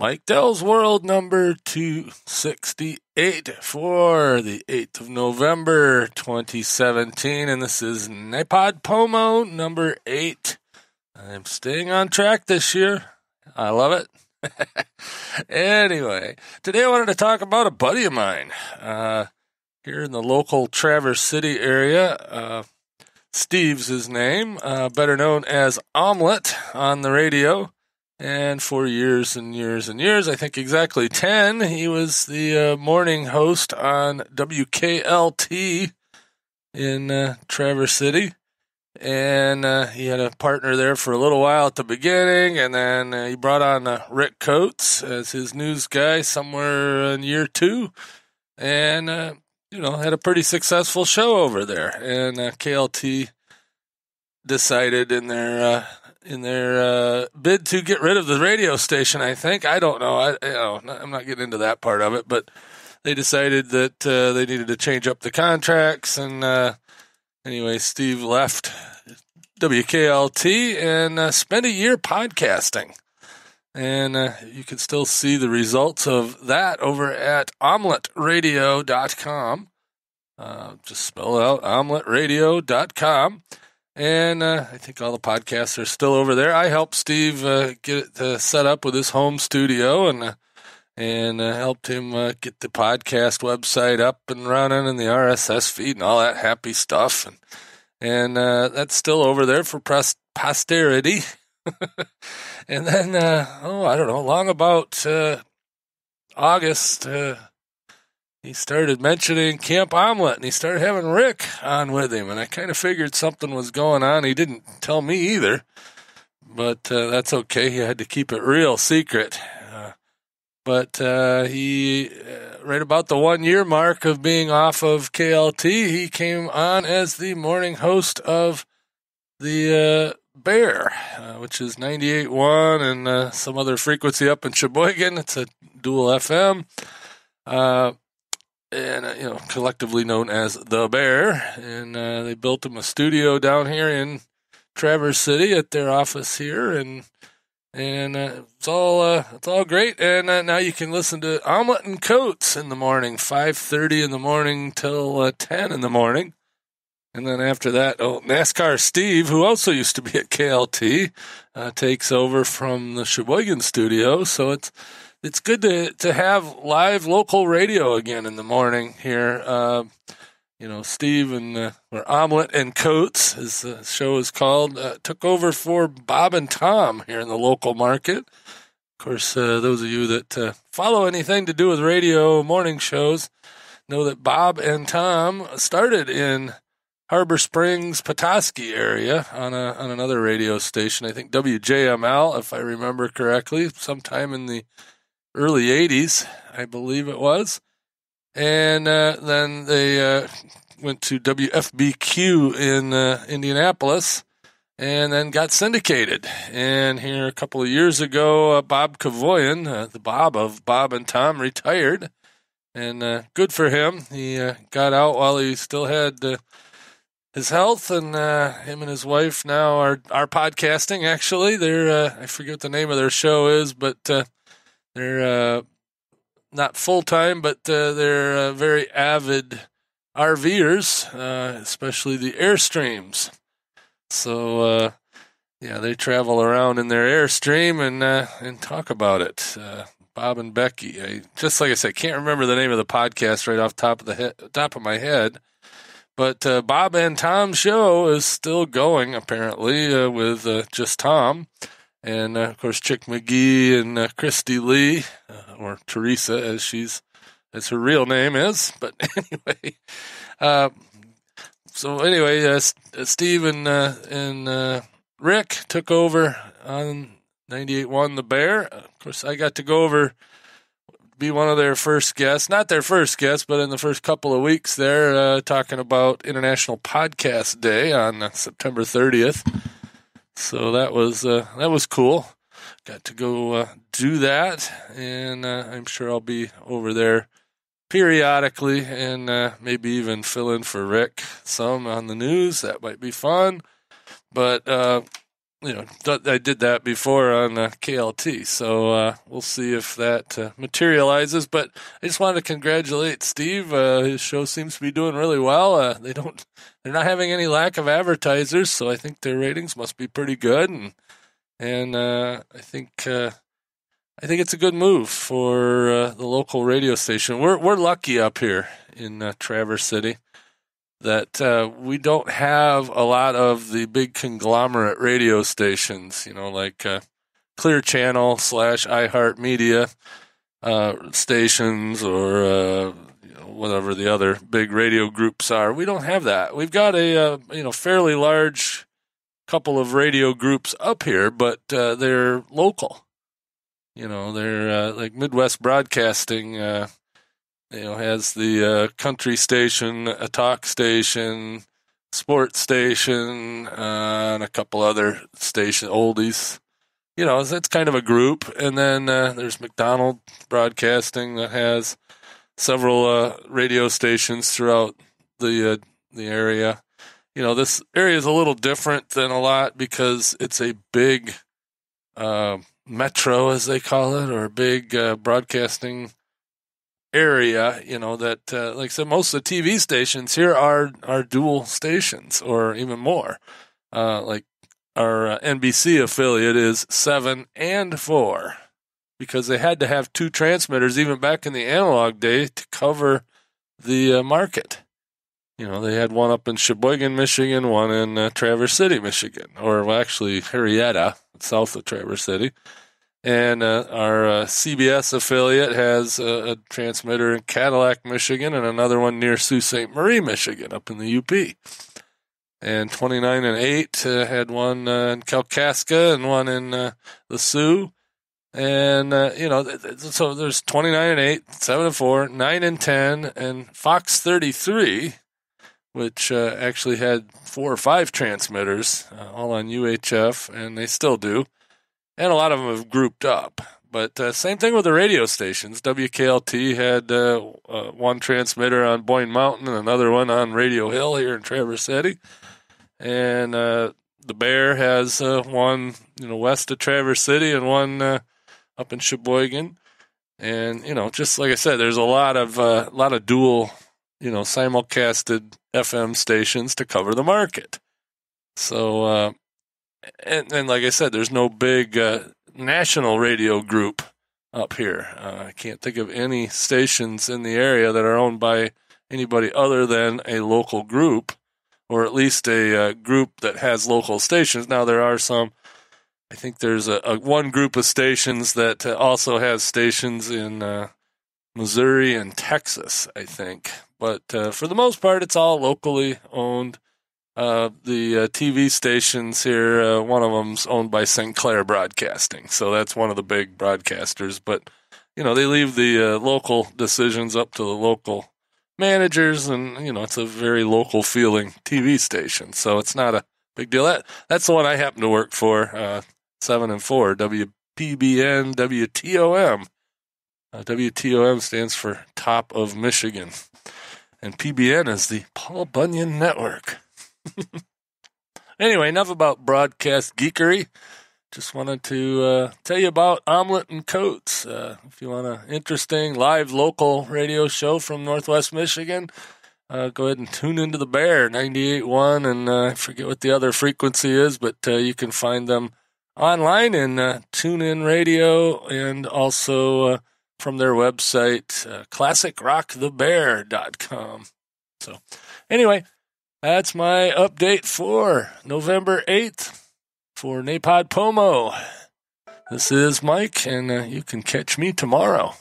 Mike Dell's World number 268 for the 8th of November 2017. And this is NaPodPoMo number 8. I'm staying on track this year. I love it. anyway, today I wanted to talk about a buddy of mine uh, here in the local Traverse City area. Uh, Steve's his name, uh, better known as Omelette on the radio. And for years and years and years, I think exactly 10, he was the uh, morning host on WKLT in uh, Traverse City. And uh, he had a partner there for a little while at the beginning, and then uh, he brought on uh, Rick Coates as his news guy somewhere in year two. And, uh, you know, had a pretty successful show over there. And KLT decided in their in their uh, bid to get rid of the radio station. I think I don't know. I know, I'm not getting into that part of it, but they decided that uh, they needed to change up the contracts. And uh, anyway, Steve left WKLT and uh, spent a year podcasting. And uh, you can still see the results of that over at omeletradio.com. Uh, just spell out, omeletteradio.com. And uh, I think all the podcasts are still over there. I helped Steve uh, get it uh, set up with his home studio and uh, and uh, helped him get the podcast website up and running and the RSS feed and all that happy stuff. And and that's still over there for pres- posterity. and then, oh, I don't know, long about August he started mentioning Camp Omelette and he started having Rick on with him. And I kind of figured something was going on. He didn't tell me either, but uh, that's okay. He had to keep it real secret. Uh, but uh, he, uh, right about the one year mark of being off of KLT, he came on as the morning host of the uh, Bear, uh, which is 98.1 and some other frequency up in Cheboygan. It's a dual FM and uh, you know collectively known as the Bear, and uh, they built him a studio down here in Traverse City at their office here, and and uh, it's all uh, it's all great. And uh, now you can listen to Omelette and Coates in the morning, five thirty in the morning till uh, ten in the morning. And then after that, oh, NASCAR Steve, who also used to be at KLT, takes over from the Cheboygan studio. So it's it's good to to have live local radio again in the morning here. Uh, you know, Steve and uh, or Omelette and Coates, as the show is called, uh, took over for Bob and Tom here in the local market. Of course, uh, those of you that uh, follow anything to do with radio morning shows know that Bob and Tom started in Harbor Springs, Petoskey area on a on another radio station. I think WJML, if I remember correctly, sometime in the early 80s, I believe it was. And uh, then they uh, went to WFBQ in uh, Indianapolis and then got syndicated. And here a couple of years ago, uh, Bob Kevoian, uh, the Bob of Bob and Tom, retired. And uh, good for him. He got out while he still had his health, and him and his wife now are are podcasting. Actually, they're I forget what the name of their show is, but they're uh, not full time, but uh, they're uh, very avid RVers, uh, especially the Airstreams. So uh, yeah, they travel around in their Airstream and uh, and talk about it. Bob and Becky. I, just like I said, can't remember the name of the podcast right off top of the head, top of my head. But Bob and Tom show is still going apparently with just Tom and uh, of course Chick McGee and uh, Kristi Lee, uh, or Teresa as she's as her real name is. But anyway, uh, so anyway, uh, uh, Steve and and Rick took over on 98.1 The Bear. Of course, I got to go over. Be one of their first guests, not their first guest, but in the first couple of weeks, there talking about International Podcast Day on September 30th so that was uh, that was cool. Got to go uh, do that, and uh, I'm sure I'll be over there periodically, and uh, maybe even fill in for Rick some on the news. That might be fun. But uh, you know, I did that before on uh, KLT, so uh, we'll see if that uh, materializes. But I just wanted to congratulate Steve. Uh, his show seems to be doing really well. Uh, they don't, they're not having any lack of advertisers, so I think their ratings must be pretty good. And and uh, I think I think it's a good move for the local radio station. We're we're lucky up here in Traverse City that uh, we don't have a lot of the big conglomerate radio stations, you know, like uh, Clear Channel slash iHeartMedia uh, stations or uh, you know, whatever the other big radio groups are. We don't have that. We've got a uh, you know fairly large couple of radio groups up here, but uh, they're local. You know, they're like Midwest Broadcasting you know, has the uh, country station, a talk station, sports station, uh, and a couple other station oldies. You know, it's kind of a group. And then uh, there's McDonald Broadcasting that has several uh, radio stations throughout the uh, the area. You know, this area is a little different than a lot because it's a big uh, metro, as they call it, or a big broadcasting area, you know, that, uh, like I said, most of the TV stations here are, are dual stations or even more. Uh, like our uh, NBC affiliate is seven and four because they had to have two transmitters even back in the analog day to cover the uh, market. You know, they had one up in Cheboygan, Michigan, one in uh, Traverse City, Michigan, or well, actually Harrietta, south of Traverse City and uh, our uh, CBS affiliate has a, a, transmitter in Cadillac, Michigan, and another one near Sault Ste. Marie, Michigan, up in the UP. And 29 and 8 uh, had one uh, in Kalkaska and one in uh, the Soo. And, uh, you know, so there's 29 and 8, 7 and 4, 9 and 10, and Fox 33, which actually had four or five transmitters, all on UHF, and they still do and a lot of them have grouped up. But uh, same thing with the radio stations. WKLT had uh, uh, one transmitter on Boyne Mountain and another one on Radio Hill here in Traverse City. And uh, the Bear has uh, one, you know, west of Traverse City and one uh, up in Cheboygan. And you know, just like I said, there's a lot of a lot of dual, you know, simulcasted FM stations to cover the market. So and, and like I said, there's no big uh, national radio group up here. Uh, I can't think of any stations in the area that are owned by anybody other than a local group, or at least a uh, group that has local stations. Now there are some. I think there's a, a one group of stations that uh, also has stations in uh, Missouri and Texas. I think, but uh, for the most part, it's all locally owned uh, the uh, TV stations here, uh, one of them's owned by Sinclair Broadcasting, so that's one of the big broadcasters. But you know, they leave the uh, local decisions up to the local managers, and you know, it's a very local feeling TV station, so it's not a big deal. That that's the one I happen to work for, uh, seven and four, WPBN WTOM. WTOM stands for Top of Michigan, and PBN is the Paul Bunyan Network. Anyway, enough about broadcast geekery. Just wanted to uh, tell you about Omelet and Coates. Uh, if you want an interesting live local radio show from Northwest Michigan, uh, go ahead and tune into the Bear 98.1 and uh, I forget what the other frequency is, but uh, you can find them online in uh, TuneIn Radio and also from their website, uh, classicrockthebear.com. So, anyway, that's my update for November 8th for NaPodPoMo. This is Mike, and uh, you can catch me tomorrow.